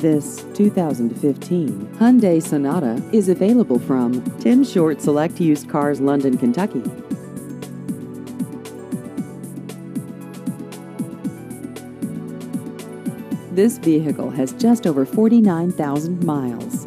This 2015 Hyundai Sonata is available from Tim Short Select Used Cars, London, Kentucky. This vehicle has just over 49,000 miles.